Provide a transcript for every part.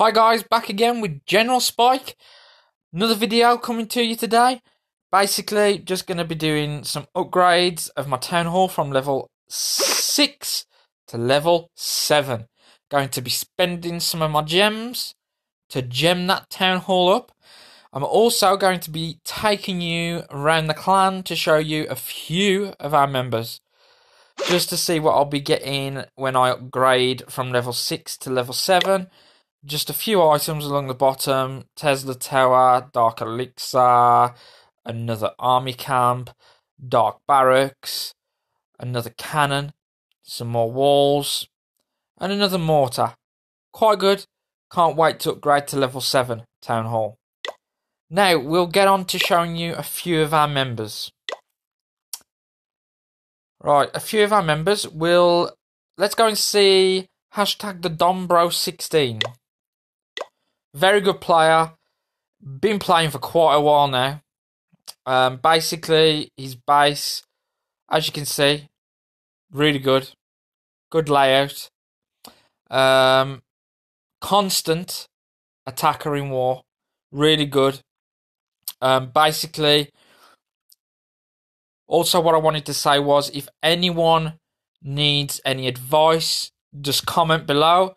Hi guys, back again with General Spike. Another video coming to you today. Basically, just going to be doing some upgrades of my Town Hall from level 6 to level 7. Going to be spending some of my gems to gem that Town Hall up. I'm also going to be taking you around the clan to show you a few of our members. Just to see what I'll be getting when I upgrade from level 6 to level 7 just a few items along the bottom Tesla Tower, Dark Elixir, another army camp, Dark Barracks, another cannon, some more walls, and another mortar. Quite good. Can't wait to upgrade to level 7 Town Hall. Now, we'll get on to showing you a few of our members. Right, a few of our members will. Let's go and see hashtag the Dombro16. Very good player. Been playing for quite a while now. Um, basically, his base, as you can see, really good. Good layout. Um, constant attacker in war. Really good. Um, basically, also what I wanted to say was if anyone needs any advice, just comment below.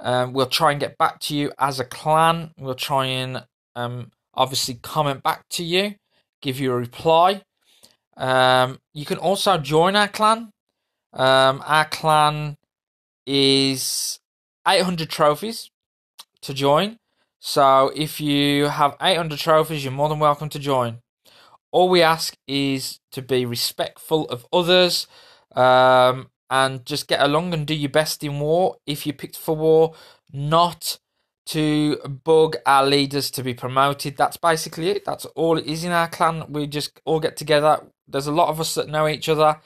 Um, we'll try and get back to you as a clan. We'll try and um, obviously comment back to you, give you a reply. Um, you can also join our clan. Um, our clan is 800 trophies to join. So if you have 800 trophies, you're more than welcome to join. All we ask is to be respectful of others um, and just get along and do your best in war if you picked for war, not to bug our leaders to be promoted. That's basically it. That's all it is in our clan. We just all get together. There's a lot of us that know each other.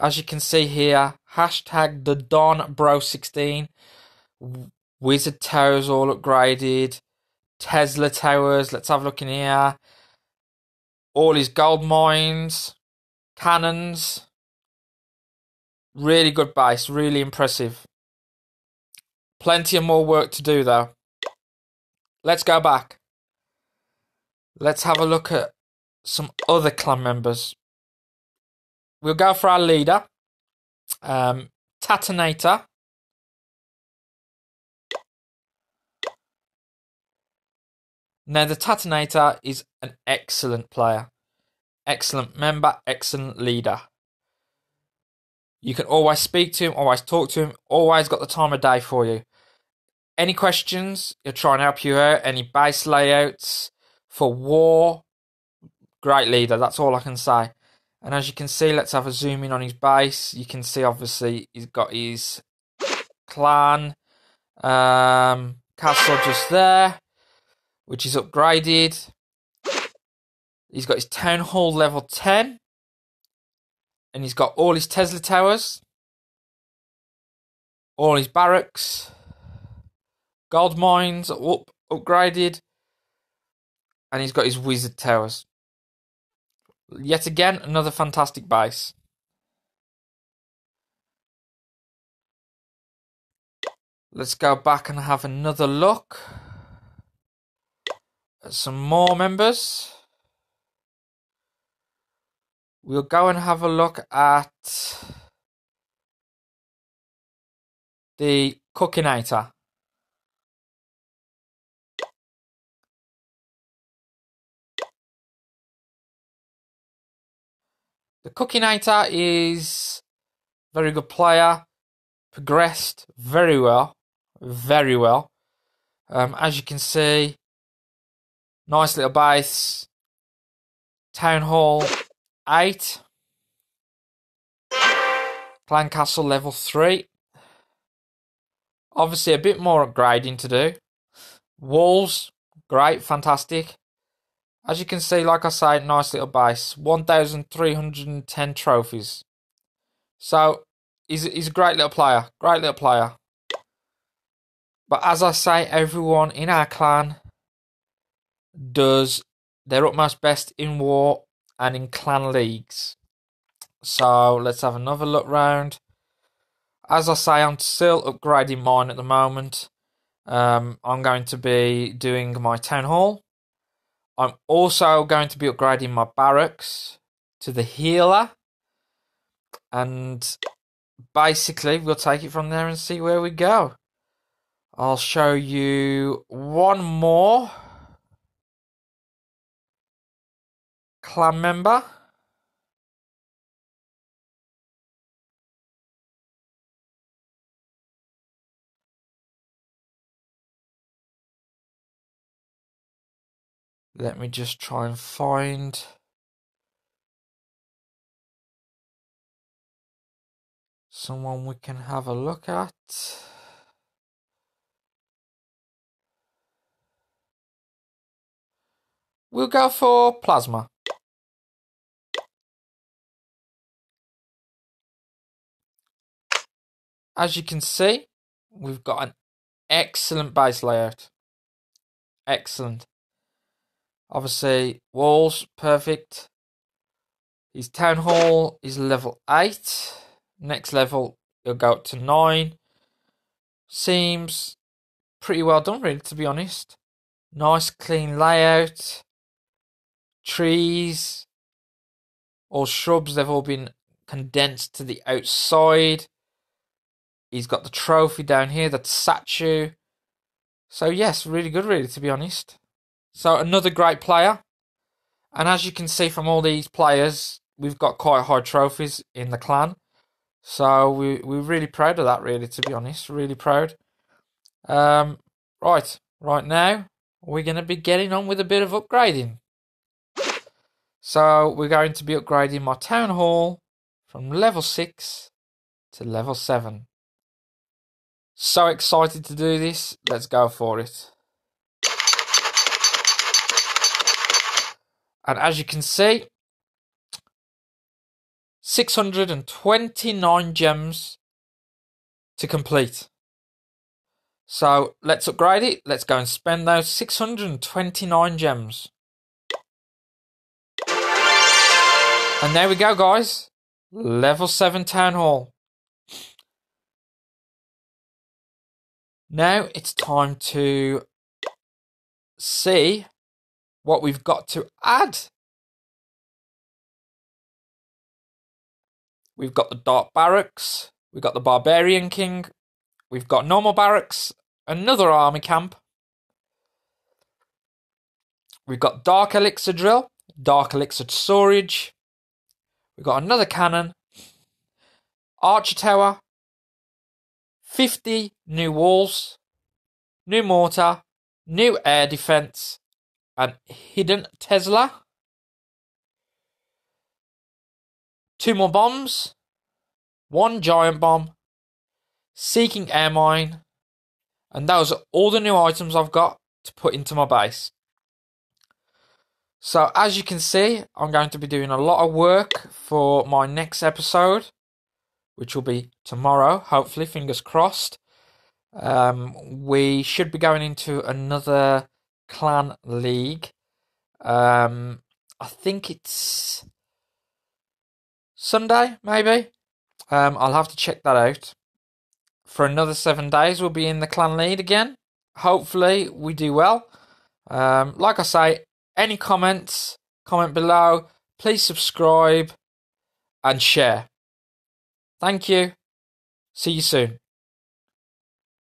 As you can see here, hashtag the Don Bro 16. Wizard Towers all upgraded. Tesla Towers. Let's have a look in here. All his gold mines, cannons, Really good base, really impressive. Plenty of more work to do though. Let's go back. Let's have a look at some other clan members. We'll go for our leader, um, Tatanator. Now, the Tatanator is an excellent player, excellent member, excellent leader. You can always speak to him, always talk to him, always got the time of day for you. Any questions, he'll try and help you out. Any base layouts for war, great leader. That's all I can say. And as you can see, let's have a zoom in on his base. You can see, obviously, he's got his clan um, castle just there, which is upgraded. He's got his town hall level 10 and he's got all his Tesla towers, all his barracks, gold mines up upgraded, and he's got his wizard towers. Yet again, another fantastic base. Let's go back and have another look at some more members we'll go and have a look at the Cookinator. The Cookinator is very good player, progressed very well, very well. Um, as you can see, nice little base, town hall, 8. Clan Castle level 3. Obviously, a bit more upgrading to do. Walls, great, fantastic. As you can see, like I say, nice little base. 1,310 trophies. So, he's, he's a great little player. Great little player. But as I say, everyone in our clan does their utmost best in war and in clan leagues. So let's have another look round. As I say, I'm still upgrading mine at the moment. Um, I'm going to be doing my town hall. I'm also going to be upgrading my barracks to the healer. And basically, we'll take it from there and see where we go. I'll show you one more clan member. Let me just try and find someone we can have a look at. We'll go for plasma. As you can see, we've got an excellent base layout. Excellent. Obviously, walls, perfect. His town hall is level 8. Next level, he'll go up to 9. Seems pretty well done, really, to be honest. Nice, clean layout. Trees or shrubs, they've all been condensed to the outside. He's got the trophy down here, the statue. So, yes, really good, really, to be honest. So another great player. And as you can see from all these players, we've got quite high trophies in the clan. So we, we're really proud of that, really, to be honest. Really proud. Um, right, right now, we're going to be getting on with a bit of upgrading. So we're going to be upgrading my town hall from level 6 to level 7. So excited to do this. Let's go for it. And as you can see, 629 gems to complete. So let's upgrade it. Let's go and spend those 629 gems. And there we go, guys. Level 7 Town Hall. Now it's time to see what we've got to add. We've got the Dark Barracks, we've got the Barbarian King, we've got normal barracks, another army camp. We've got Dark Elixir Drill, Dark Elixir Storage, we've got another cannon, Archer Tower, 50 new walls, new mortar, new air defense, and hidden Tesla, two more bombs, one giant bomb, seeking air mine, and those are all the new items I've got to put into my base. So, as you can see, I'm going to be doing a lot of work for my next episode, which will be tomorrow, hopefully, fingers crossed. Um, we should be going into another Clan League. Um, I think it's Sunday, maybe. Um, I'll have to check that out. For another seven days, we'll be in the Clan League again. Hopefully, we do well. Um, like I say, any comments, comment below. Please subscribe and share. Thank you. See you soon.